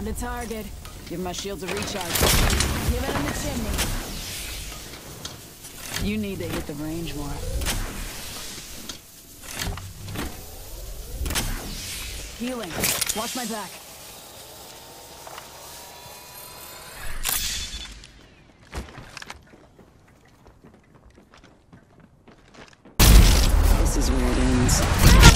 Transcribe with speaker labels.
Speaker 1: Found a target.
Speaker 2: Give my shields a recharge.
Speaker 1: Give it in the chimney.
Speaker 2: You need to hit the range more. Healing. Watch my back. This is where it ends.